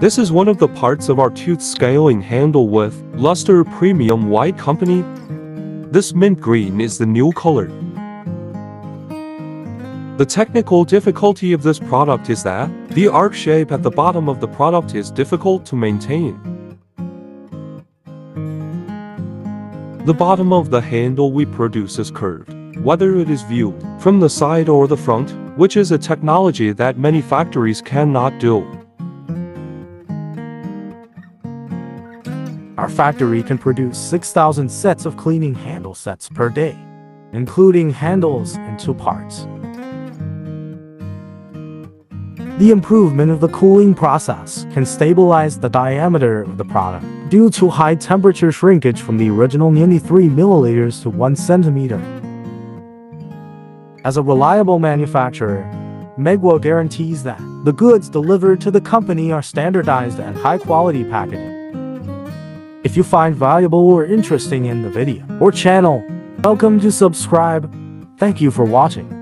This is one of the parts of our tooth scaling handle with Luster Premium White Company. This mint green is the new color. The technical difficulty of this product is that the arc shape at the bottom of the product is difficult to maintain. The bottom of the handle we produce is curved, whether it is viewed from the side or the front, which is a technology that many factories cannot do. Our factory can produce 6,000 sets of cleaning handle sets per day, including handles in two parts. The improvement of the cooling process can stabilize the diameter of the product due to high temperature shrinkage from the original 93 milliliters to 1 centimeter. As a reliable manufacturer, Meiguo guarantees that the goods delivered to the company are standardized and high quality packaging. You find valuable or interesting in the video or channel, welcome to subscribe. Thank you for watching.